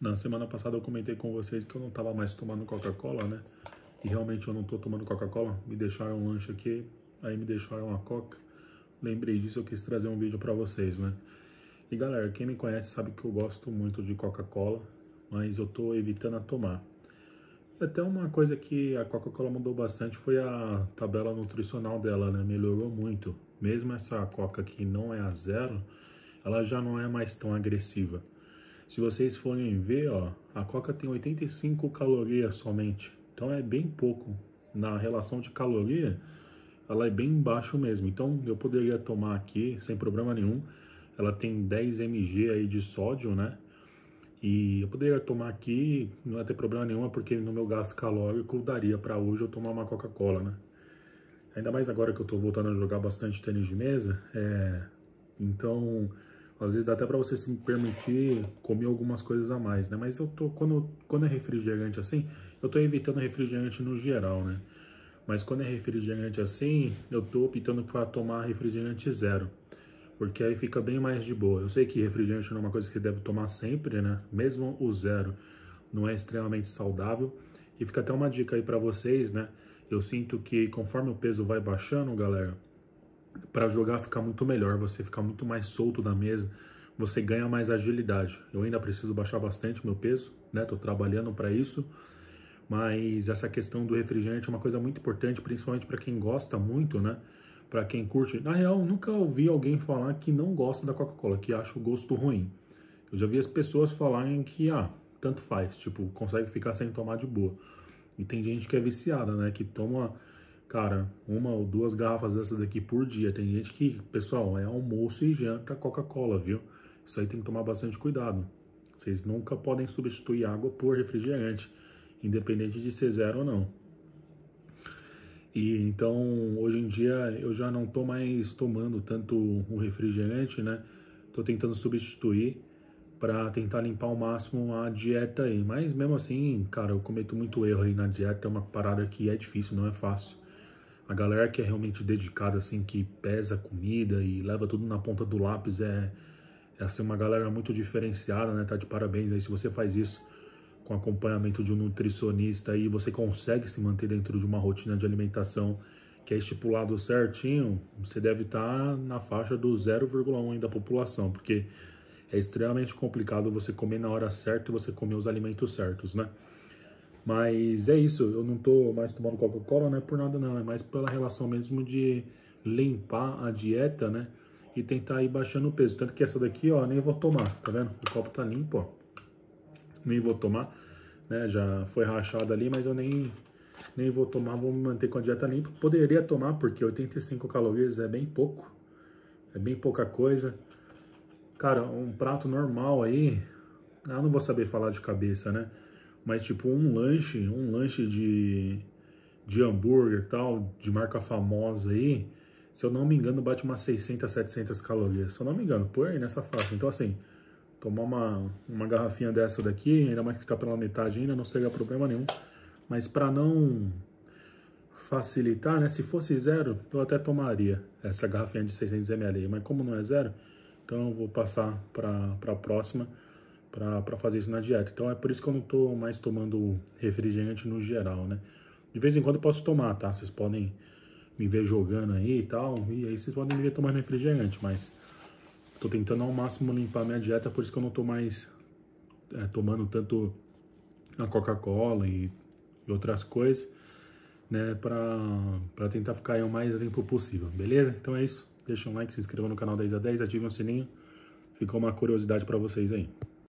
Na semana passada eu comentei com vocês que eu não estava mais tomando Coca-Cola, né? E realmente eu não estou tomando Coca-Cola. Me deixaram um lanche aqui, aí me deixaram uma Coca. Lembrei disso, eu quis trazer um vídeo para vocês, né? E galera, quem me conhece sabe que eu gosto muito de Coca-Cola, mas eu estou evitando a tomar. Até uma coisa que a Coca-Cola mudou bastante foi a tabela nutricional dela, né? Melhorou muito. Mesmo essa Coca que não é a zero, ela já não é mais tão agressiva. Se vocês forem ver, ó, a Coca tem 85 calorias somente. Então é bem pouco. Na relação de caloria, ela é bem baixo mesmo. Então eu poderia tomar aqui sem problema nenhum. Ela tem 10 mg aí de sódio, né? E eu poderia tomar aqui, não ia ter problema nenhum, porque no meu gasto calórico daria para hoje eu tomar uma Coca-Cola, né? Ainda mais agora que eu tô voltando a jogar bastante tênis de mesa, é... então às vezes dá até para você se permitir comer algumas coisas a mais, né? Mas eu tô quando quando é refrigerante assim, eu tô evitando refrigerante no geral, né? Mas quando é refrigerante assim, eu tô optando para tomar refrigerante zero, porque aí fica bem mais de boa. Eu sei que refrigerante não é uma coisa que você deve tomar sempre, né? Mesmo o zero não é extremamente saudável. E fica até uma dica aí para vocês, né? Eu sinto que conforme o peso vai baixando, galera, para jogar fica muito melhor, você fica muito mais solto da mesa, você ganha mais agilidade. Eu ainda preciso baixar bastante meu peso, né? Tô trabalhando para isso. Mas essa questão do refrigerante é uma coisa muito importante, principalmente para quem gosta muito, né? Para quem curte. Na real, nunca ouvi alguém falar que não gosta da Coca-Cola, que acha o gosto ruim. Eu já vi as pessoas falarem que, ah, tanto faz, tipo, consegue ficar sem tomar de boa. E tem gente que é viciada, né? Que toma cara, uma ou duas garrafas dessas daqui por dia. Tem gente que, pessoal, é almoço e janta Coca-Cola, viu? Isso aí tem que tomar bastante cuidado. Vocês nunca podem substituir água por refrigerante, independente de ser zero ou não. E então, hoje em dia, eu já não tô mais tomando tanto o refrigerante, né? Tô tentando substituir para tentar limpar ao máximo a dieta aí. Mas mesmo assim, cara, eu cometo muito erro aí na dieta, é uma parada que é difícil, não é fácil. A galera que é realmente dedicada, assim, que pesa comida e leva tudo na ponta do lápis é, é assim, uma galera muito diferenciada, né? Tá de parabéns aí se você faz isso com acompanhamento de um nutricionista e você consegue se manter dentro de uma rotina de alimentação que é estipulado certinho, você deve estar tá na faixa do 0,1 da população, porque é extremamente complicado você comer na hora certa e você comer os alimentos certos, né? Mas é isso, eu não tô mais tomando Coca-Cola, não é por nada não, é mais pela relação mesmo de limpar a dieta, né? E tentar ir baixando o peso. Tanto que essa daqui, ó, nem vou tomar, tá vendo? O copo tá limpo, ó. Nem vou tomar, né? Já foi rachado ali, mas eu nem, nem vou tomar, vou me manter com a dieta limpa. Poderia tomar, porque 85 calorias é bem pouco. É bem pouca coisa. Cara, um prato normal aí, eu não vou saber falar de cabeça, né? Mas tipo um lanche, um lanche de, de hambúrguer tal, de marca famosa aí, se eu não me engano, bate umas 600, 700 calorias. Se eu não me engano, por aí nessa faixa. Então, assim, tomar uma, uma garrafinha dessa daqui, ainda mais que está pela metade ainda, não seria problema nenhum. Mas para não facilitar, né? Se fosse zero, eu até tomaria essa garrafinha de 600 ml. Mas como não é zero, então eu vou passar para a próxima para fazer isso na dieta. Então é por isso que eu não estou mais tomando refrigerante no geral, né? De vez em quando eu posso tomar, tá? Vocês podem me ver jogando aí e tal, e aí vocês podem me ver tomando refrigerante, mas estou tentando ao máximo limpar minha dieta, por isso que eu não estou mais é, tomando tanto a Coca-Cola e, e, outras coisas, né? Para tentar ficar o mais limpo possível, beleza? Então é isso. Deixa um like, se inscreva no canal 10 a 10, ative o sininho. Ficou uma curiosidade para vocês aí.